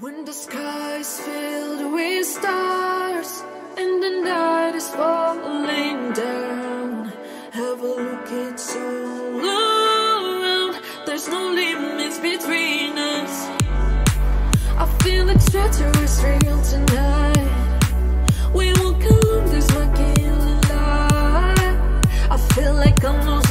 When the sky is filled with stars and the night is falling down, have a look, it's all around. There's no limits between us. I feel like treasure is real tonight. We won't come this fucking light. I feel like I'm.